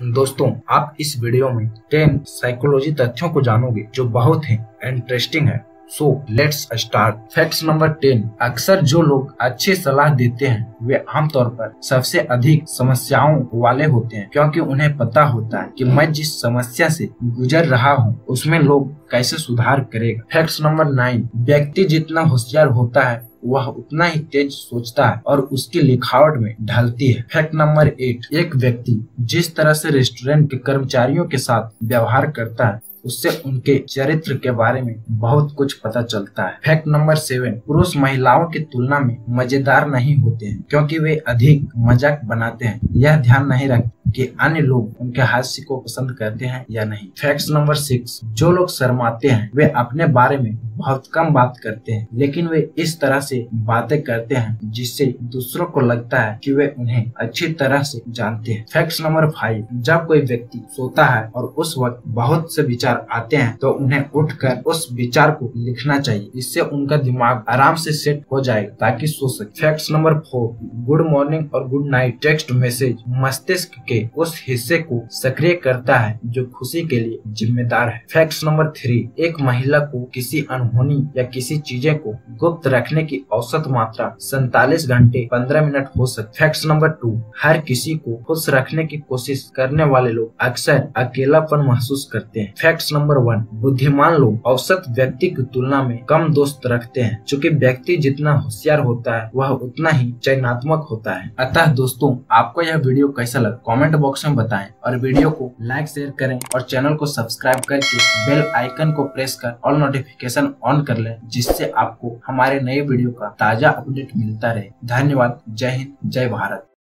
दोस्तों, आप इस वीडियो में टेन साइकोलॉजी तथ्यों को जानोगे जो बहुत ही इंटरेस्टिंग है। So let's start facts number ten अक्सर जो लोग अच्छी सलाह देते हैं, वे आमतौर पर सबसे अधिक समस्याओं वाले होते हैं, क्योंकि उन्हें पता होता है कि मैं जिस समस्या से गुजर रहा हूँ, उसमें लोग कैसे सुधार करेगा। फैक्ट नंबर नाइन व्यक्ति जितना होशियार होता है वह उतना ही तेज सोचता है और उसकी लिखावट में ढलती है। फैक्ट नंबर एट एक व्यक्ति जिस तरह से रेस्टोरेंट के कर्मचारियों के साथ व्यवहार करता है, उससे उनके चरित्र के बारे में बहुत कुछ पता चलता है। फैक्ट नंबर सेवन पुरुष महिलाओं की तुलना में मज़ेदार नहीं होते हैं, क्योंकि वे अधिक मज़ाक बनाते हैं। यह ध्यान नहीं रखते कि अन्य लोग उनके हास्य को पसंद करते हैं या नहीं। फैक्ट नंबर सिक्स जो लोग शर्माते हैं, वे अपने बारे में बहुत कम बात करते हैं, लेकिन वे इस तरह से बातें करते हैं जिससे दूसरों को लगता है कि वे उन्हें अच्छी तरह से जानते हैं। फैक्ट नंबर फाइव जब कोई व्यक्ति सोता है और उस वक्त बहुत से विचार आते हैं तो उन्हें उठकर उस विचार को लिखना चाहिए। इससे उनका दिमाग आराम से सेट हो जाएगा, ताकि सो सके। Fact number four good morning और गुड नाइट टेक्स्ट मैसेज मस्तिष्क के उस हिस्से को सक्रिय करता है जो खुशी के लिए जिम्मेदार है। फैक्ट नंबर थ्री, एक महिला को किसी अनहोनी या किसी चीज़ें को गुप्त रखने की औसत मात्रा सैतालीस घंटे पंद्रह मिनट हो सकती फैक्ट नंबर टू, हर किसी को खुश रखने की कोशिश करने वाले लोग अक्सर अकेलापन महसूस करते हैं। फैक्ट नंबर वन, बुद्धिमान लोग औसत व्यक्ति की तुलना में कम दोस्त रखते हैं। चूँकि व्यक्ति जितना होशियार होता है, वह उतना ही चयनात्मक होता है। अतः दोस्तों, आपको यह वीडियो कैसा लगा? कमेंट बॉक्स में बताएँ और वीडियो को लाइक, शेयर करें और चैनल को सब्सक्राइब करके बेल आइकन को प्रेस कर ऑल नोटिफिकेशन ऑन कर लें, जिससे आपको हमारे नए वीडियो का ताज़ा अपडेट मिलता रहे। धन्यवाद। जय हिंद। जय भारत।